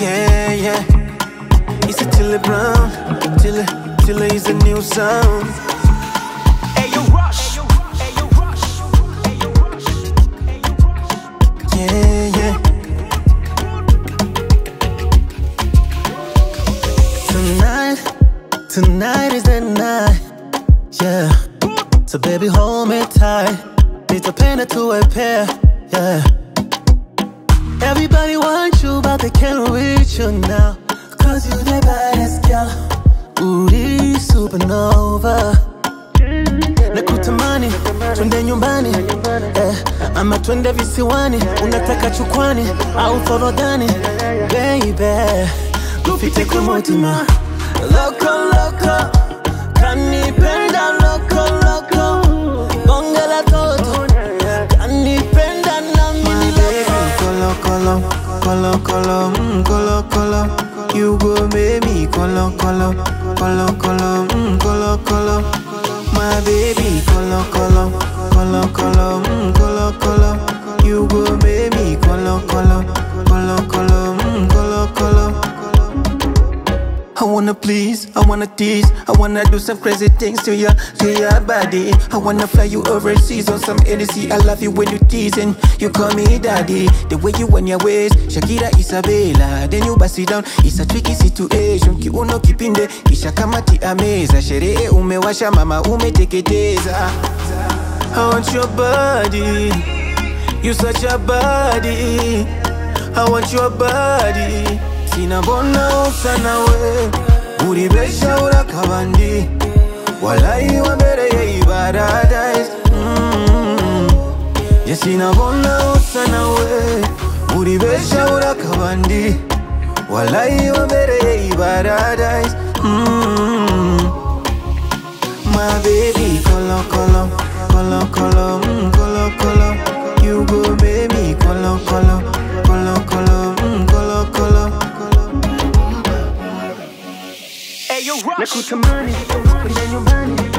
Yeah, yeah. It's Otile Brown. Tilly, Tilly is a new sound. Hey, you rush. Hey, you rush. Hey, you rush. Hey, you rush. Yeah, yeah. Tonight, tonight is the night. Yeah. So baby, hold me tight. Need to a pen to a pair. Yeah. Everybody wants you, but they can't reach you now. Cause you the baddest girl. Uri supernova. Nakutamani, twende nyumbani eh, ama twende visiwani, unataka chukwani au forodhani baby, tupite kwa mutima loko loko, kolo kolo mm, kolo kolo, you go make me kolo kolo kolo kolo mm, kolo kolo. My baby, kolo, kolo, kolo, kolo, mm, kolo, kolo. You go, baby, kolo, kolo, kolo, wanna please, I wanna tease, I wanna do some crazy things to your, to your body. I wanna fly you overseas on some NC. I love you when you teasing, you call me daddy. The way you want your ways, Shakira Isabella. Then you bust it down, it's a tricky situation. Kiuno kipinde, kisha kamati ameza. Sherehe umewasha, mama umeteketeza. I want your body, you such a body. I want your body. sina Sinabona usana nawe, uribesha urakabandi. Walai wambereye ibaradise. Mm. Yeah, sinabona usa nawe, uribesha urakabandi. Walai wambereye ibaradise. Mm. My baby, kolo, kolo, mm, Ayo Rash. Nakutamani, kwenda nyumbani